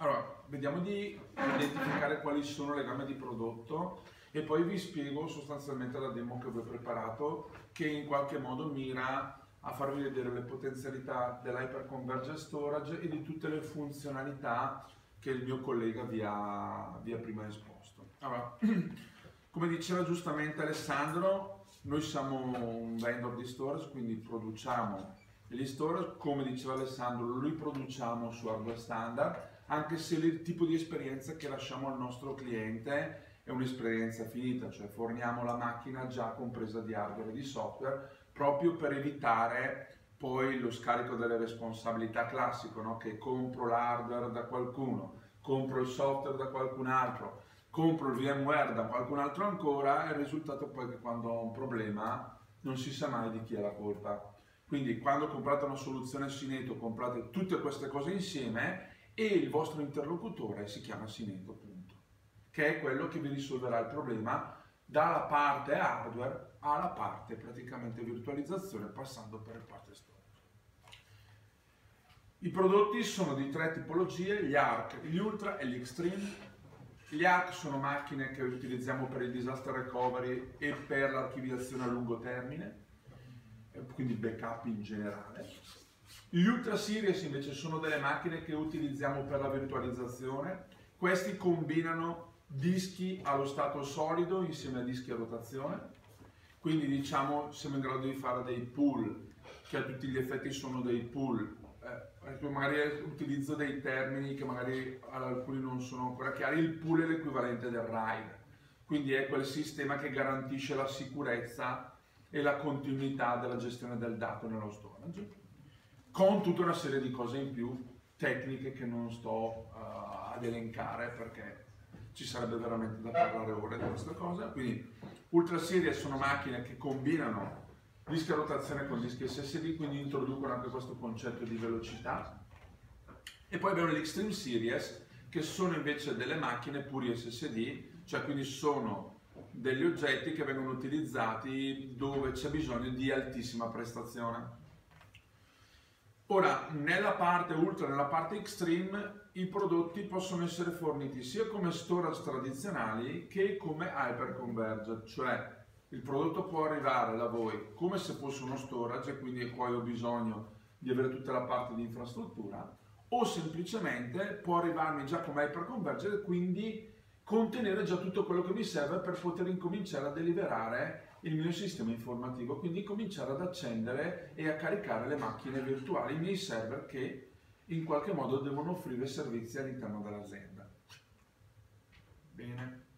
Allora, vediamo di identificare quali sono le gamme di prodotto e poi vi spiego sostanzialmente la demo che vi ho preparato che in qualche modo mira a farvi vedere le potenzialità dell'Hyperconverged Storage e di tutte le funzionalità che il mio collega vi ha, vi ha prima esposto. Allora, come diceva giustamente Alessandro, noi siamo un vendor di storage, quindi produciamo gli storage, come diceva Alessandro, lo riproduciamo su hardware standard, anche se il tipo di esperienza che lasciamo al nostro cliente è un'esperienza finita, cioè forniamo la macchina già compresa di hardware e di software, proprio per evitare poi lo scarico delle responsabilità classico, no? che compro l'hardware da qualcuno, compro il software da qualcun altro, compro il VMware da qualcun altro ancora e il risultato poi è che quando ho un problema non si sa mai di chi è la colpa. Quindi quando comprate una soluzione Sineto comprate tutte queste cose insieme e il vostro interlocutore si chiama Sineto, punto. Che è quello che vi risolverà il problema dalla parte hardware alla parte praticamente virtualizzazione passando per il parte storage. I prodotti sono di tre tipologie, gli ARC, gli Ultra e gli Extreme. Gli ARC sono macchine che utilizziamo per il disaster recovery e per l'archiviazione a lungo termine, quindi backup in generale. Gli Ultra Series invece sono delle macchine che utilizziamo per la virtualizzazione. Questi combinano dischi allo stato solido insieme a dischi a rotazione. Quindi diciamo siamo in grado di fare dei pool che a tutti gli effetti sono dei pool eh, magari utilizzo dei termini che magari ad alcuni non sono ancora chiari. Il pool è l'equivalente del RAID quindi è quel sistema che garantisce la sicurezza e la continuità della gestione del dato nello storage con tutta una serie di cose in più tecniche che non sto uh, ad elencare perché ci sarebbe veramente da parlare ore di questa cosa. Quindi Ultra Series sono macchine che combinano dischi a rotazione con dischi SSD, quindi introducono anche questo concetto di velocità. E poi abbiamo l'Extreme Series, che sono invece delle macchine puri SSD, cioè quindi sono degli oggetti che vengono utilizzati dove c'è bisogno di altissima prestazione. Ora, nella parte ultra, nella parte extreme, i prodotti possono essere forniti sia come storage tradizionali che come hyperconverged, cioè il prodotto può arrivare da voi come se fosse uno storage e quindi poi ho bisogno di avere tutta la parte di infrastruttura, o semplicemente può arrivarmi già come hyperconverged e quindi contenere già tutto quello che mi serve per poter incominciare a deliberare il mio sistema informativo, quindi cominciare ad accendere e a caricare le macchine virtuali, i miei server che in qualche modo devono offrire servizi all'interno dell'azienda. Bene.